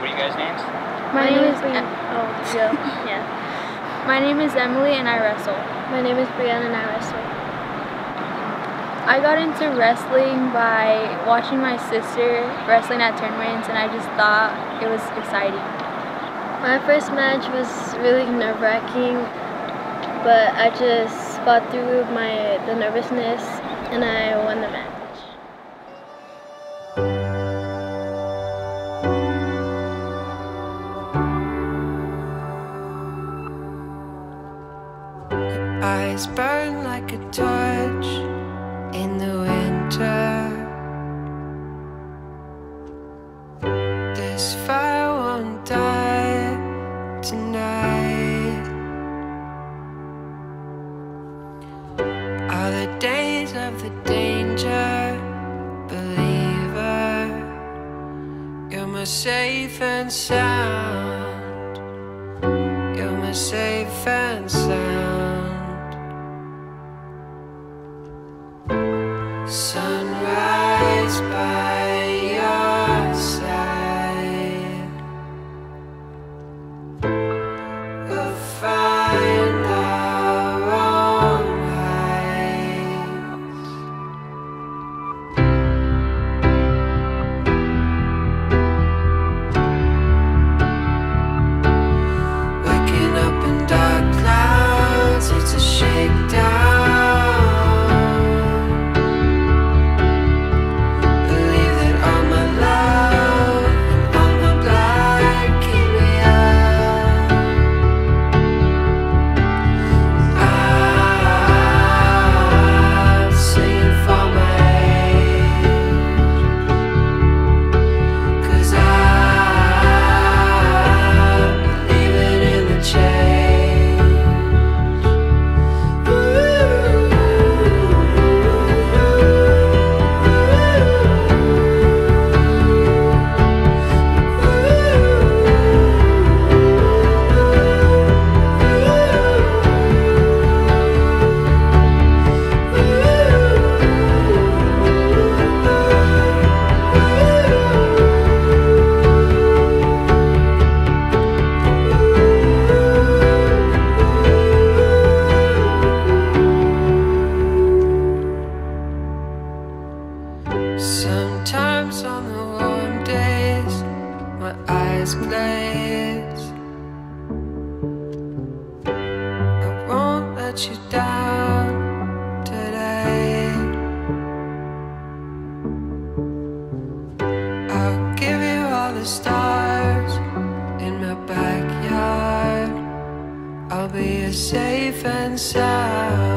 What are you guys' names? My, name, is Brian. oh Joe. yeah. My name is Emilie and I wrestle. My name is Brianna and I wrestle. I got into wrestling by watching my sister wrestling at tournaments and I just thought it was exciting. My first match was really nerve-wracking, but I just fought through my the nervousness and I won the match. Eyes burn like a torch in the winter. This fire won't die tonight. All the days of the danger, believer. You're my safe and sound. You're my safe and sound. Sometimes on the warm days, my eyes glaze. I won't let you down today. I'll give you all the stars in my backyard. I'll be safe and sound.